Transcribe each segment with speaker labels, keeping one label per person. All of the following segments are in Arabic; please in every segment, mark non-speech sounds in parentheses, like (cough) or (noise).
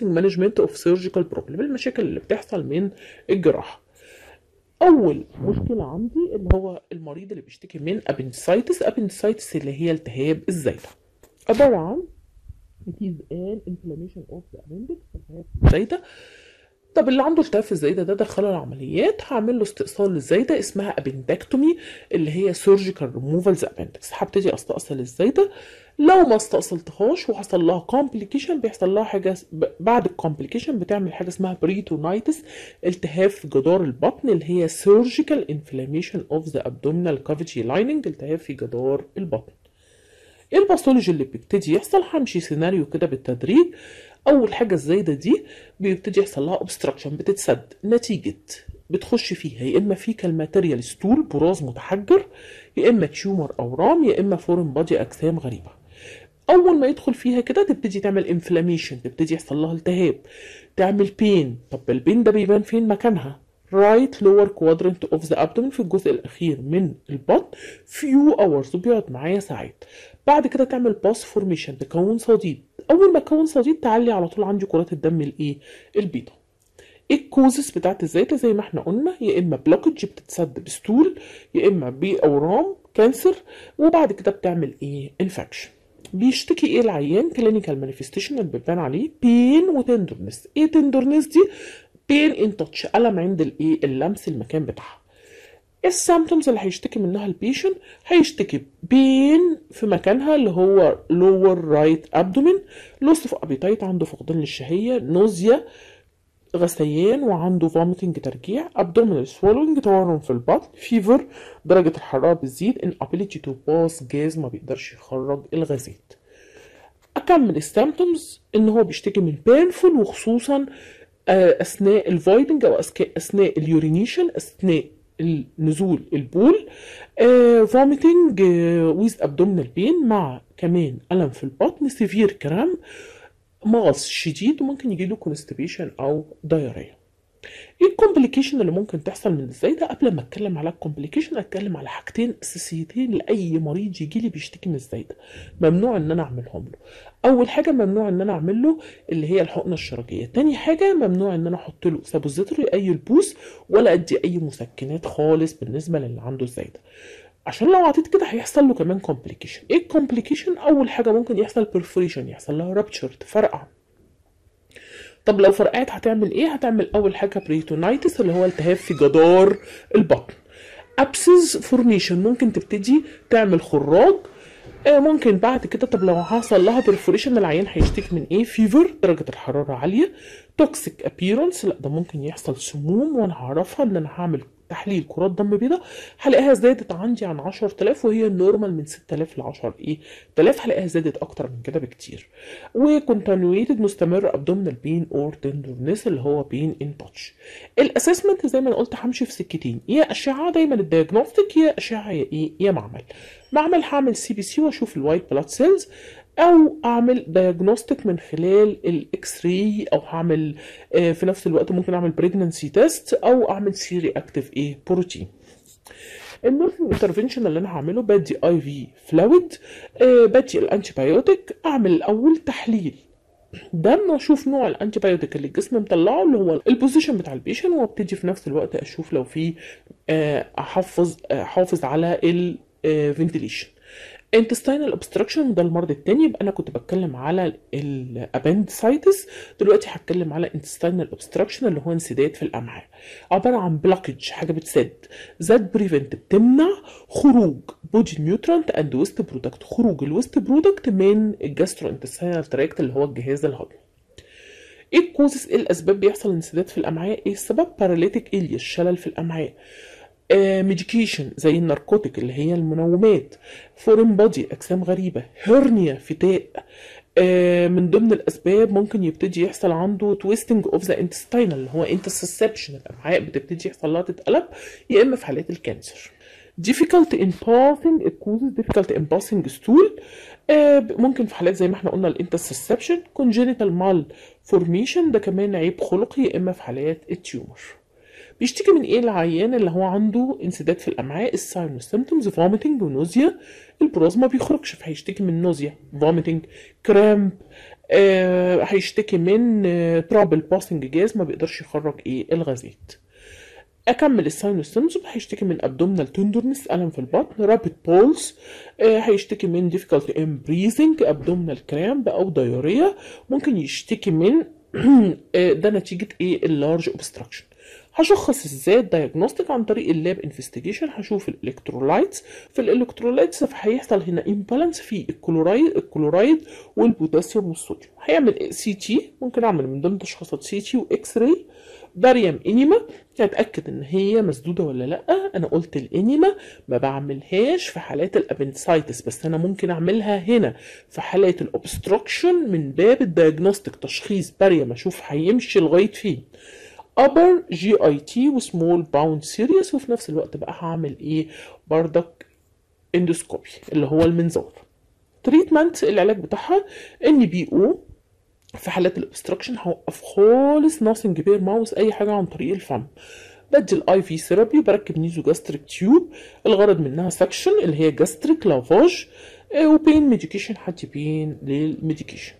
Speaker 1: nursing management of surgical problem المشاكل اللي بتحصل من الجراحة. أول مشكلة عندي اللي هو المريض اللي بيشتكي من appendicitis appendicitis اللي هي التهاب الزايده عبارة عن it is an inflammation of the appendix الزايده طب اللي عنده التهاب في الزايده ده دخله العمليات هعمل له استئصال للزايده اسمها appendectomy اللي هي سيرجيكال ريموفال ذا ابندكس هبتدي أستأصل الزايده لو ما استأصلتهاش وحصل لها complication بيحصل لها حاجة ب- بعد ال complication بتعمل حاجة اسمها peritonitis التهاب في جدار البطن اللي هي surgical inflammation of the abdominal cavity lining التهاب في جدار البطن. إيه ال pathology اللي بيبتدي يحصل همشي سيناريو كده بالتدريج. أول حاجة الزايدة دي بيبتدي يحصل لها obstruction بتتسد. نتيجة بتخش فيها يا إما fecal material stool براز متحجر يا إما tumor أورام يا إما foreign body أجسام غريبة. أول ما يدخل فيها كده تبتدي تعمل inflammation تبتدي يحصل لها التهاب. تعمل pain طب ال pain ده بيبان فين؟ مكانها. Right lower quadrant of the abdomen في الجزء الأخير من البطن. Few hours وبيقعد معايا ساعات. بعد كده تعمل pus formation تكون صديد. أول ما تكون صديد تعلي على طول عندي كرات الدم الإيه؟ البيضاء إيه ال causes بتاعت الزيادة زي ما إحنا قلنا يا إما blockage بتتسد ب stool يا إما بأورام cancer وبعد كده بتعمل إيه؟ infection بيشتكي إيه العيان؟ clinical manifestation اللي بتبان عليه. pain و tenderness إيه tenderness دي؟ pain on touch ألم عند الايه اللمس المكان بتاعها. ال symptoms اللي هيشتكي منها ال patient هيشتكي pain في مكانها اللي هو lower right abdomen loss of appetite عنده فقدان للشهية nausea غثيان وعنده vomiting ترجيع abdominal swelling تورم في البطن fever درجة الحرارة بتزيد inability to pass gas ما بيقدرش يخرج الغازات أكمل ال symptoms إن هو بيشتكي من painful وخصوصا آه، أثناء ال voiding أو أثناء ال urination أثناء النزول البول vomiting with abdominal pain مع كمان ألم في البطن severe cramp مغص شديد وممكن يجيله constipation أو diarrhea إيه ال complication اللي ممكن تحصل من الزايده قبل ما أتكلم على ال complication أتكلم على حاجتين أساسيتين لأي مريض يجي لي بيشتكي من الزايده ممنوع إن أنا أعملهم له. أول حاجة ممنوع إن أنا أعمل له اللي هي الحقنة الشرجيه تاني حاجة ممنوع إن أنا أحط له suppository أي البوس ولا أدي أي مسكنات خالص بالنسبة للي عنده الزايده عشان لو عطيت كده هيحصل له كمان complication إيه ال complication أول حاجة ممكن يحصل perforation يحصل لها rupture تفرقع طب لو فرقعت هتعمل إيه؟ هتعمل أول حاجة peritonitis اللي هو التهاب في جدار البطن. abscess formation ممكن تبتدي تعمل خراج. آه، ممكن بعد كده طب لو حصل لها perforation العيان هيشتكي من إيه؟ fever درجة الحرارة عالية. toxic appearance لأ ده ممكن يحصل سموم وأنا هعرفها إن أنا هعمل تحليل كرات دم بيضاء هلاقيها زادت عندي عن 10000 وهي ال normal من 6000 ل 10 إيه 1000 هلاقيها زادت أكتر من كده بكتير. و continuated مستمر abdominal pain or tenderness اللي هو pain on touch ال assessment زي ما أنا قلت همشي في سكتين. يا أشعة دايما ال diagnostic يا أشعة يا إيه يا معمل. معمل هعمل CBC وأشوف ال white blood cells أو أعمل diagnostic من خلال ال X-ray أو هعمل آه، في نفس الوقت ممكن أعمل pregnancy test أو أعمل C reactive إيه بروتين ال nursing intervention اللي أنا هعمله بدي IV fluid بدي ال antibiotic أعمل الأول تحليل. دم واشوف نوع ال antibiotic اللي الجسم مطلعه اللي هو ال position بتاع ال patient وأبتدي في نفس الوقت أشوف لو في آه، احفظ آه، أحافظ على ال ventilation intestinal obstruction ده المرض التاني. يبقى أنا كنت بتكلم على ال appendicitis دلوقتي هتكلم على intestinal obstruction اللي هو انسداد في الأمعاء. عبارة عن blockage حاجة بتسد. that prevent بتمنع خروج body nutrient and waste product خروج ال waste product من ال gastrointestinal tract اللي هو الجهاز الهضمي. إيه ال causes إيه الأسباب بيحصل انسداد في الأمعاء. إيه؟ السبب paralytic ileus شلل في الأمعاء. medication زي ال narcotic اللي هي المنومات. foreign body أجسام غريبة. hernia فتاق. آه، من ضمن الأسباب ممكن يبتدي يحصل عنده twisting of the intestinal اللي هو intussusception الأمعاء بتبتدي يحصل لها تتقلب يا إما في حالات ال cancer. difficult in passing it causes difficult in passing stool. آه، ممكن في حالات زي ما إحنا قلنا ال intussusception congenital malformation ده كمان عيب خلقي يا إما في حالات ال tumor بيشتكي من إيه العيان اللي هو عنده انسداد في الأمعاء؟ ال sign وال symptoms vomiting و nausea البراز ما بيخرجش فهيشتكي من nausea vomiting cramp آه هيشتكي من trouble passing gas ما بيقدرش يخرج إيه؟ الغازات. أكمل ال sign وال symptoms هيشتكي من abdominal tenderness ألم في البطن rapid pulse آه هيشتكي من difficulty in breathing abdominal cramp أو diarrhea ممكن يشتكي من (clears throat) آه، ده نتيجة إيه؟ ال large obstruction هشخص إزاي ال diagnostic عن طريق ال lab investigation هشوف ال electrolytes. في ال electrolytes هيحصل هنا imbalance في ال chloride ال chloride والبوتاسيوم والصوديوم. هيعمل CT ممكن أعمل من ضمن تشخيصات CT و X-ray barium enema اتاكد إن هي مسدودة ولا لأ. أنا قلت ال enema ما بعملهاش في حالات ال appendicitis بس أنا ممكن أعملها هنا. في حالات ال obstruction من باب ال diagnostic تشخيص باريم أشوف هيمشي لغاية فين. Upper جي اي تي وسمول باوند سيريس وفي نفس الوقت بقى هعمل إيه؟ بردك endoscopy اللي هو المنظار. treatment العلاج بتاعها NPO في حالات ال obstruction هوقف خالص nothing per mouth أي حاجة عن طريق الفم. بدي ال IV therapy وبركب nasogastric tube الغرض منها suction اللي هي gastric lavage و pain medication حتى pain لل medication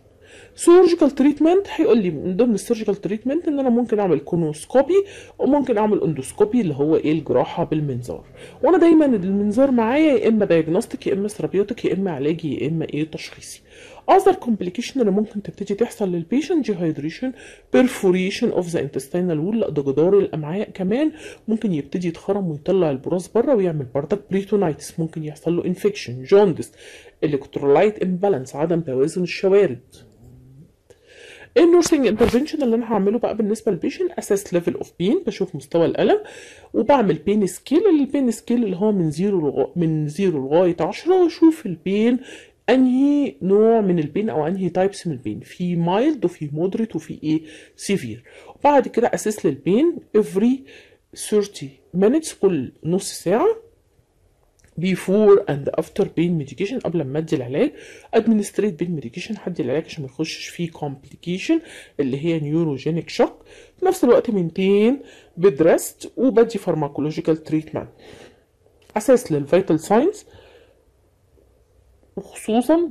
Speaker 1: surgical treatment هيقول لي من ضمن ال surgical treatment إن أنا ممكن أعمل colonoscopy وممكن أعمل endoscopy اللي هو إيه الجراحة بالمنظار. وأنا دايما المنظار معايا يا إما diagnostic يا إما therapeutic يا إما علاجي يا إما إيه تشخيصي. other complication اللي ممكن تبتدي تحصل لل patient dehydration perforation of the intestinal wall لأ ده جدار الأمعاء كمان ممكن يبتدي يتخرم ويطلع البراز بره ويعمل بردك peritonitis ممكن يحصل له infection jaundice electrolyte imbalance عدم توازن الشوارد. ال nursing intervention اللي أنا هعمله بقى بالنسبة لل patient assess level of pain بشوف مستوى الألم وبعمل pain scale ال pain scale اللي هو من zero لغا... من zero لغاية 10 واشوف ال pain انهي نوع من ال pain أو انهي types من ال pain في mild وفي moderate وفي إيه؟ severe وبعد كده assess لل pain every 30 minutes كل نص ساعة before and after pain medication قبل ما ادي العلاج administrate pain medication هدي العلاج عشان ما يخشش فيه complication اللي هي neurogenic shock في نفس الوقت maintain bed rest وبدي pharmacological treatment assess لل vital signs وخصوصا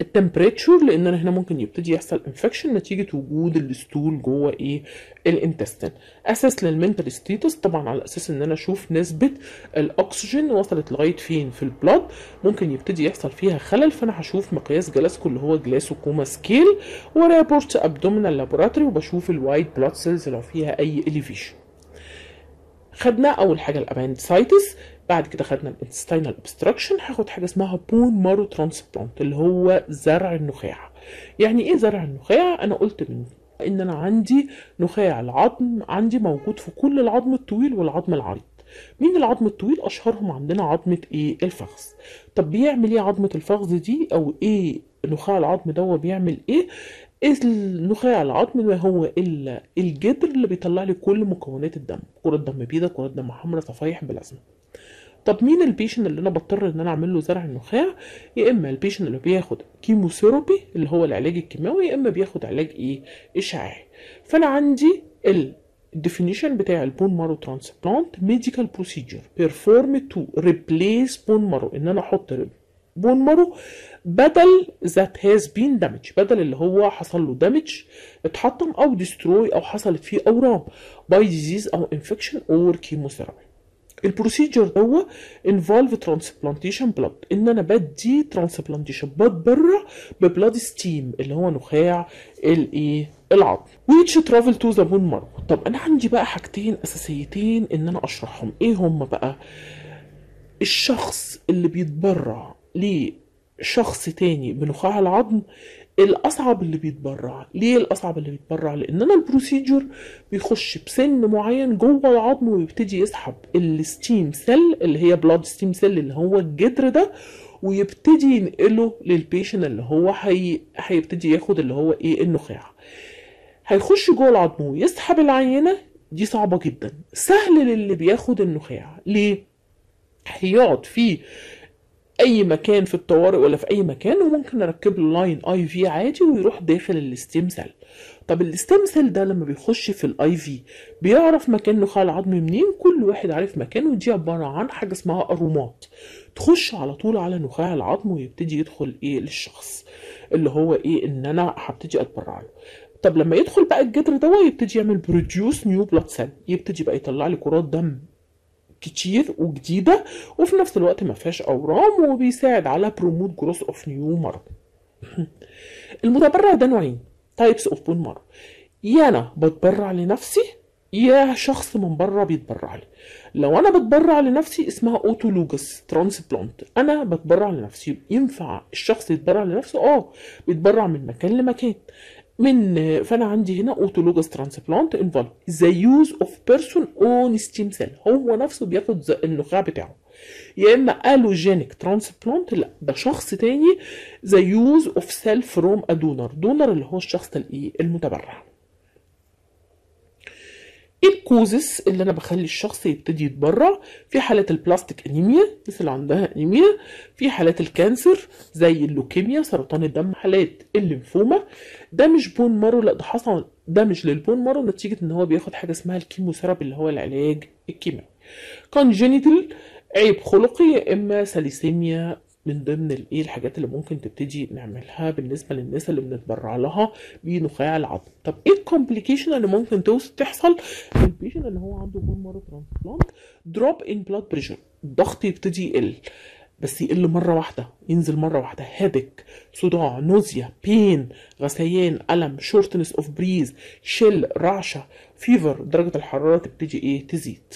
Speaker 1: ال temperature لأن هنا ممكن يبتدي يحصل infection نتيجة وجود ال stool جوه إيه؟ ال intestine assess لل mental status طبعا على أساس إن أنا أشوف نسبة الأكسجين وصلت لغاية فين؟ في ال blood ممكن يبتدي يحصل فيها خلل فأنا هشوف مقياس جلاسكو اللي هو Glasgow Coma Scale و report abdominal laboratory وبشوف ال white blood cells لو فيها أي elevation خدنا أول حاجة ال appendicitis بعد كده خدنا ال intestinal obstruction هاخد حاجة اسمها bone marrow transplant اللي هو زرع النخاع. يعني إيه زرع النخاع؟ أنا قلت من إن أنا عندي نخاع العظم عندي موجود في كل العظم الطويل والعظم العريض. مين العظم الطويل؟ أشهرهم عندنا عظمه إيه؟ الفخذ. طب بيعمل إيه عظمة الفخذ دي؟ أو إيه نخاع العظم ده؟ بيعمل إيه؟ النخاع العظم هو الا الجدر اللي بيطلع لي كل مكونات الدم كرة دم بيضاء كرة دم حمراء صفايح بلازما. طب مين ال patient اللي أنا بضطر إن أنا أعمل له زرع النخاع؟ يا إما ال patient اللي بياخد chemotherapy اللي هو العلاج الكيماوي يا إما بياخد علاج إيه؟ إشعاعي. فأنا عندي ال definition بتاع ال bone marrow transplant medical procedure perform to replace bone marrow إن أنا أحط bone marrow بدل that has been damaged بدل اللي هو حصل له damage اتحطم أو destroy أو حصلت فيه أورام by disease أو infection or chemotherapy ال procedure دوا involve transplantation blood إن أنا بدي transplantation بتبرع ب blood stem اللي هو نخاع الايه العظم. which travel to the bone marrow طب أنا عندي بقى حاجتين أساسيتين إن أنا أشرحهم. إيه هم بقى؟ الشخص اللي بيتبرع لشخص تاني بنخاع العظم الأصعب اللي بيتبرع. ليه الأصعب اللي بيتبرع؟ لأن أنا ال procedure بيخش بسن معين جوه العظم ويبتدي يسحب. ال stem cell اللي هي blood stem cell اللي هو الجدر ده ويبتدي ينقله لل patient اللي هو هي... هيبتدي ياخد اللي هو إيه النخاع. هيخش جوه العظم ويسحب العينة. دي صعبة جدا. سهل للي بياخد النخاع. ليه؟ هيقعد فيه أي مكان في الطوارئ ولا في أي مكان وممكن أركب له line IV عادي ويروح داخل ال stem cell طب ال stem cell ده لما بيخش في ال IV بيعرف مكان نخاع العظم منين؟ كل واحد عارف مكانه دي عبارة عن حاجة اسمها ارومات تخش على طول على نخاع العظم ويبتدي يدخل إيه للشخص اللي هو إيه إن أنا هبتدي أتبرع له. طب لما يدخل بقى الجدر ده يبتدي يعمل produce new blood cell يبتدي بقى يطلع لي كرات دم. كتير وجديدة وفي نفس الوقت ما فيهاش أورام وبيساعد على promote growth of new marrow المتبرع ده نوعين types of bone marrow يا أنا بتبرع لنفسي يا شخص من بره بيتبرع لي. لو أنا بتبرع لنفسي اسمها autologous transplant أنا بتبرع لنفسي ينفع الشخص يتبرع لنفسه؟ آه بيتبرع من مكان لمكان. من فأنا عندي هنا autologous transplant involve the use of person own stem cell هو نفسه بياخد النخاع بتاعه. يا إما allogeneic transplant لا ده شخص تاني. the use of cell from a donor donor اللي هو الشخص الإيه؟ المتبرع. إيه ال causes اللي أنا بخلي الشخص يبتدي يتبرع؟ في حالات aplastic anemia الناس اللي عندها انيميا في حالات ال cancer زي اللوكيميا سرطان الدم حالات الليمفوما. ده مش bone marrow لا ده حصل ده مش لل bone marrow. نتيجة إن هو بياخد حاجة اسمها ال chemotherapy اللي هو العلاج الكيماوي. congenital عيب خلقي يا إما ساليسيميا من ضمن الايه الحاجات اللي ممكن تبتدي نعملها بالنسبة للناس اللي بنتبرع لها؟ بنخاع العظم. طب إيه ال complication اللي ممكن تحصل؟ في ال patient اللي هو عنده bone marrow transplant drop in blood pressure الضغط يبتدي يقل. بس يقل مرة واحدة ينزل مرة واحدة. headache صداع nausea pain غثيان ألم shortness of breath chills رعشة fever درجة الحرارة تبتدي إيه؟ تزيد.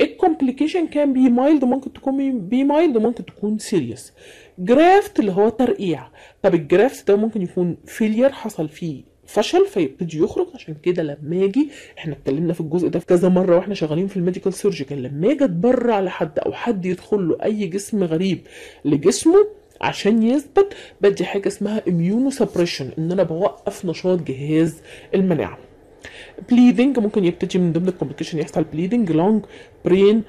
Speaker 1: ال complication can be mild ممكن تكون be mild وممكن تكون serious graft اللي هو ترقيع. طب ال graft ده ممكن يكون failure حصل فيه فشل فيبتدي يخرج. عشان كده لما أجي إحنا اتكلمنا في الجزء ده في كذا مرة وإحنا شغالين في ال medical surgical. لما أجي أتبرع لحد أو حد يدخل له أي جسم غريب لجسمه عشان يثبت بدي حاجة اسمها immunosuppression إن أنا بوقف نشاط جهاز المناعة. bleeding ممكن يبتدي من ضمن ال complication يحصل bleeding lung brain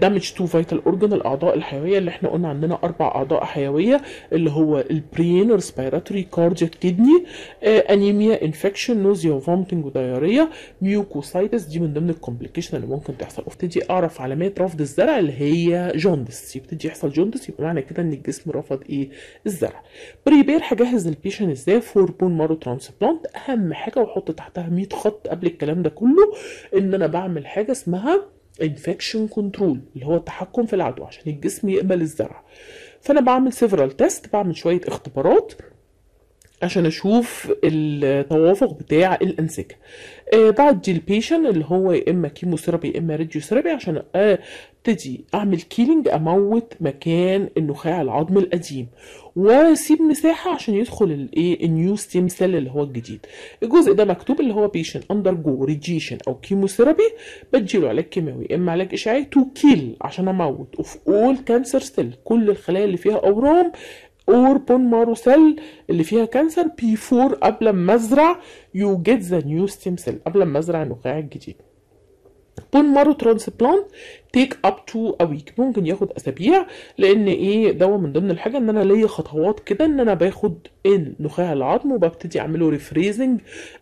Speaker 1: damage to vital organ الأعضاء الحيوية اللي إحنا قلنا عندنا أربع أعضاء حيوية اللي هو ال brain respiratory cardiac kidney anemia infection nausea و vomiting و diarrhea mucositis دي من ضمن ال complication اللي ممكن تحصل. وابتدي أعرف علامات رفض الزرع اللي هي jaundice يبتدي يحصل jaundice يبقى معنى كده إن الجسم رفض إيه؟ الزرع. prepare هجهز ال patient إزاي؟ for bone marrow transplant أهم حاجة وأحط تحتها 100 خط قبل الكلام ده كله إن أنا بعمل حاجة اسمها infection control اللي هو التحكم في العدوى عشان الجسم يقبل الزرع. فأنا بعمل several test بعمل شوية اختبارات عشان أشوف التوافق بتاع الأنسجة. آه بعدي ال patient اللي هو يا إما chemotherapy يا إما radiotherapy عشان ابتدي أعمل killing أموت مكان النخاع العظم القديم. وأسيب مساحة عشان يدخل الايه ال new stem cell اللي هو الجديد. الجزء ده مكتوب اللي هو patient undergo radiation أو chemotherapy بديله علاج كيماوي يا إما علاج إشعاعي to kill عشان أموت. of all cancer cell كل الخلايا اللي فيها أورام or bone marrow cell اللي فيها cancer before قبل ما أزرع you get the new stem cell قبل ما أزرع النخاع الجديد. bone marrow transplant take up to a week ممكن ياخد أسابيع لأن إيه دوا من ضمن الحاجة إن أنا ليا خطوات كده إن أنا باخد النخاع العظم وببتدي أعمله refreezing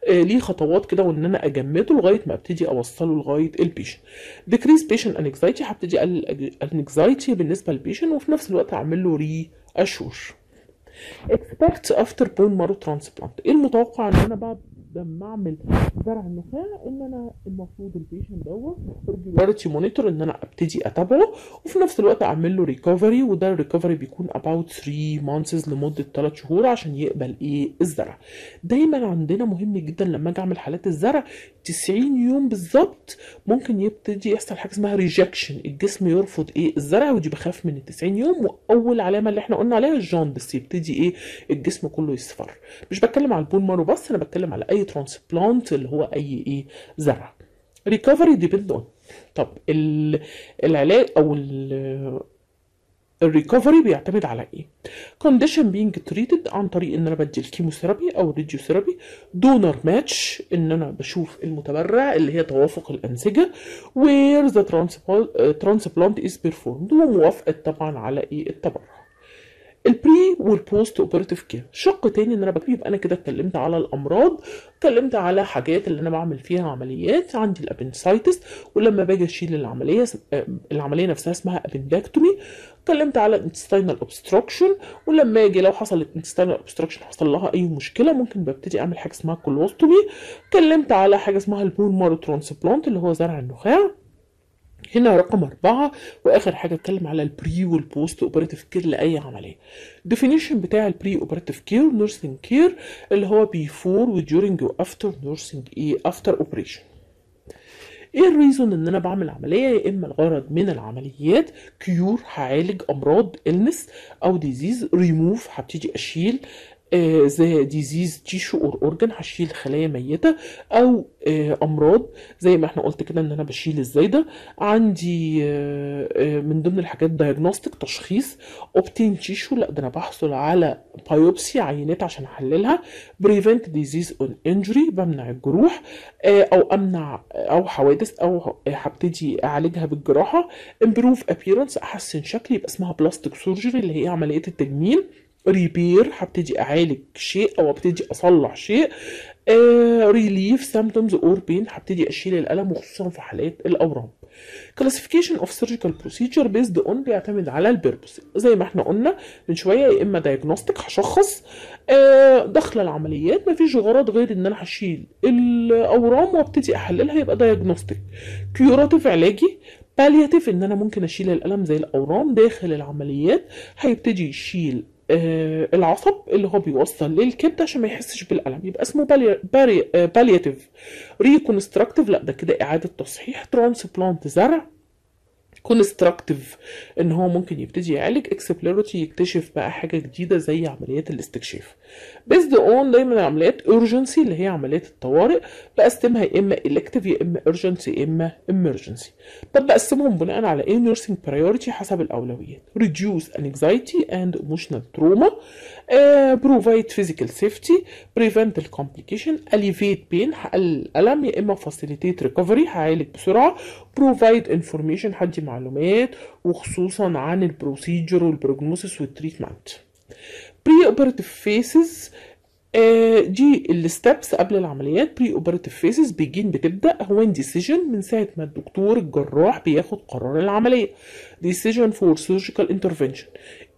Speaker 1: آه ليه خطوات كده وإن أنا أجمده لغاية ما أبتدي أوصله لغاية ال patient decrease patient anxiety هبتدي أقلل ال anxiety بالنسبة لل patient وفي نفس الوقت اعمل له re assure expect after bone marrow transplant إيه المتوقع ان أنا بعد لما اعمل زرع النخاع إن أنا المفروض ال patient دوت monitor إن أنا أبتدي أتابعه وفي نفس الوقت أعمل له recovery وده ال recovery بيكون about 3 months لمدة 3 شهور عشان يقبل إيه؟ الزرع. دايما عندنا مهم جدا لما أجي أعمل حالات الزرع 90 يوم بالظبط ممكن يبتدي يحصل حاجة اسمها rejection الجسم يرفض إيه؟ الزرع ودي بخاف من ال 90 يوم وأول علامة اللي إحنا قلنا عليها ال jaundice يبتدي إيه؟ الجسم كله يصفر. مش بتكلم على ال bone marrow بس أنا بتكلم على أي transplant اللي هو أي إيه زرع. recovery depend on طب ال- العلاج أو ال- ال recovery بيعتمد على إيه؟ condition being treated عن طريق إن أنا بدي ال chemotherapy أو ال radiotherapy donor match إن أنا بشوف المتبرع اللي هي توافق الأنسجة. where the transplant is performed وموافقة طبعا على إيه؟ التبرع. ال pre وال post operative care شق تاني إن أنا بكتب يبقى أنا كده اتكلمت على الأمراض اتكلمت على حاجات اللي أنا بعمل فيها عمليات. عندي ال appendicitis ولما باجي أشيل العملية آه، العملية نفسها اسمها appendectomy اتكلمت على ال intestinal obstruction ولما آجي لو حصلت intestinal obstruction حصل لها أي مشكلة ممكن ببتدي أعمل حاجة اسمها colostomy اتكلمت على حاجة اسمها ال bone marrow transplant اللي هو زرع النخاع. هنا رقم أربعة وآخر حاجة أتكلم على ال pre وال post operative care لأي عملية. definition بتاع ال pre operative care nursing care اللي هو before و during و after nursing إيه after operation. إيه ال reason إن أنا بعمل عملية يا إما الغرض من العمليات cure هعالج أمراض النس أو ديزيز ريموف هبتدي أشيل زي disease tissue or organ هشيل خلايا ميتة أو آه، أمراض. زي ما إحنا قلت كده إن أنا بشيل الزايدة. عندي آه، آه، من ضمن الحاجات diagnostic تشخيص. obtain tissue لأ ده أنا بحصل على biopsy عينات عشان أحللها. prevent disease or injury بمنع الجروح. أو أمنع أو حوادث أو هبتدي أعالجها بالجراحة. improve appearance أحسن شكلي يبقى اسمها plastic surgery اللي هي عملية التجميل. repair هبتدي اعالج شيء أو ابتدي أصلح شيء relieve symptoms or pain هبتدي أشيل الألم وخصوصا في حالات الأورام. classification of surgical procedure based on بيعتمد على ال purpose زي ما إحنا قلنا من شوية يا إما diagnostic هشخص آه، داخله العمليات مفيش غرض غير إن أنا هشيل الأورام وابتدي أحللها يبقى diagnostic curative علاجي palliative إن أنا ممكن أشيل الألم زي الأورام داخل العمليات هيبتدي يشيل آه، العصب اللي هو بيوصل للكبد عشان ما يحسش بالألم. يبقى اسمه palliative reconstructive لا ده كده إعادة تصحيح transplant زرع. constructive إن هو ممكن يبتدي يعالج exploratory يكتشف بقى حاجة جديدة زي عمليات الاستكشاف. based on دايما العمليات urgency اللي هي عمليات الطوارئ بقسمها يا إما elective يا إما urgency يا إما emergency طب بقسمهم بناء على إيه؟ nursing priority حسب الأولويات. reduce anxiety and emotional trauma provide physical safety prevent ال complication alleviate pain هقلل الالم يا إما facilitate recovery هعالج بسرعة. provide information هدي معلومات وخصوصا عن ال procedure وال prognosis وال treatment pre operative phases دي ال steps قبل العمليات. pre operative phases begin بتبدأ هو decision من ساعة ما الدكتور الجراح بياخد قرار العملية. Decision for surgical intervention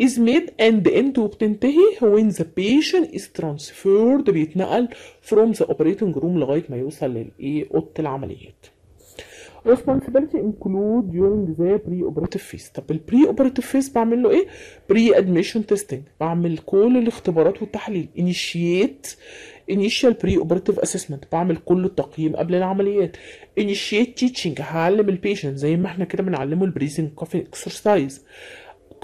Speaker 1: is made and end وبتنتهي when the patient is transferred بيتنقل from the operating room لغاية ما يوصل للإيه أوضة العمليات. Responsibility include during the pre-operative phase طب ال pre-operative phase بعمل له إيه pre-admission testing بعمل كل الاختبارات والتحاليل initiate initial pre-operative assessment بعمل كل التقييم قبل العمليات initiate teaching هعلم ال patient زي ما إحنا كده بنعلمه ال breathing coughing exercise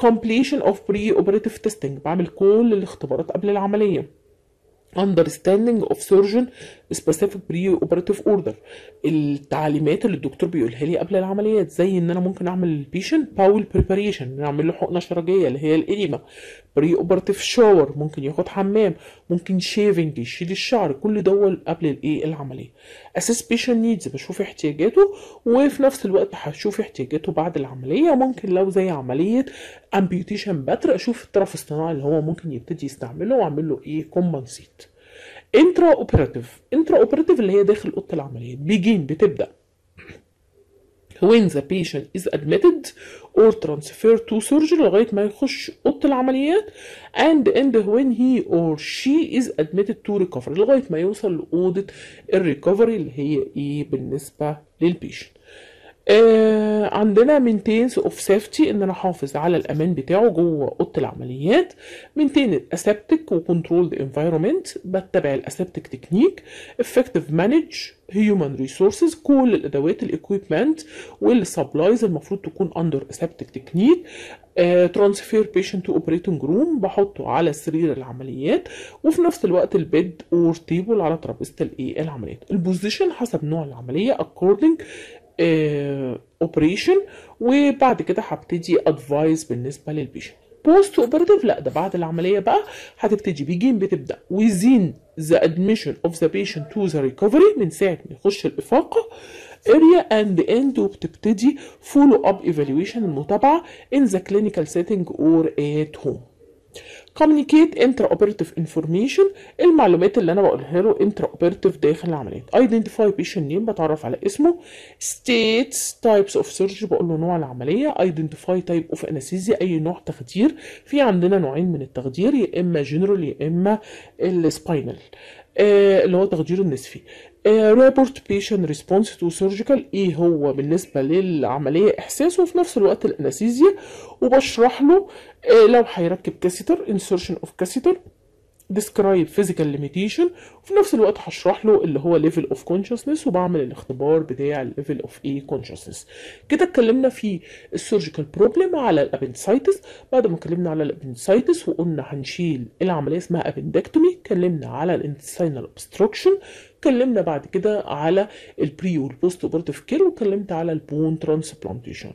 Speaker 1: completion of pre-operative testing بعمل كل الاختبارات قبل العملية understanding of surgeon specific pre-operative order. التعليمات اللي الدكتور بيقولها لي قبل العمليات زي إن أنا ممكن أعمل ال patient bowel preparation نعمل له حقنة شرجية اللي هي ال enema pre-operative shower ممكن ياخد حمام ممكن shaving يشيل الشعر كل دول قبل الايه العملية. assess patient needs بشوف احتياجاته وفي نفس الوقت هشوف احتياجاته بعد العملية. ممكن لو زي عملية amputation بتر أشوف الطرف الصناعي اللي هو ممكن يبتدي يستعمله واعمل له إيه compensate intraoperative intraoperative اللي هي داخل أوضة العمليات begin بتبدأ. When the patient is admitted or transferred to surgery لغاية ما يخش أوضة العمليات and end when he or she is admitted to recovery لغاية ما يوصل لأوضة ال recovery اللي هي إيه بالنسبة لل patient آه عندنا maintenance of safety إن أنا احافظ على الأمان بتاعه جوه أوضة العمليات. maintain aseptic و controlled environment بتبع ال aseptic technique effective manage human resources كل الأدوات ال equipment وال supplies المفروض تكون under aseptic technique transfer patient to operating room بحطه على سرير العمليات. وفي نفس الوقت ال bed or table على ترابيزة الايه العمليات. ال position حسب نوع العملية according اوبريشن وبعد كده هبتدي advice بالنسبة لل patient post-operative لا ده بعد العملية بقى هتبتدي. begin بتبدأ within the admission of the patient to the recovery من ساعة ما يخش الإفاقة area and end وبتبتدي follow up evaluation المتابعة in the clinical setting or at home. Communicate intraoperative information المعلومات اللي أنا بقولها له intraoperative داخل العمليات identify patient name بتعرف على اسمه states types of surgery بقول له نوع العملية identify type of anesthesia اي نوع تخدير في عندنا نوعين من التخدير يا اما general يا اما ال spinal آه اللي هو تخدير النصفي report patient response to surgical إيه هو بالنسبة للعملية؟ إحساسه وفي نفس الوقت ال anesthesia وبشرح له آه لو هيركب catheter insertion of catheter describe physical limitation وفي نفس الوقت هشرح له اللي هو level of consciousness وبعمل الاختبار بتاع level of إيه consciousness. كده اتكلمنا في ال surgical problem على ال appendicitis بعد ما اتكلمنا على ال appendicitis وقلنا هنشيل العملية اسمها appendectomy اتكلمنا على ال intestinal obstruction اتكلمنا بعد كده على ال pre وال post-operative care واتكلمت على ال bone transplantation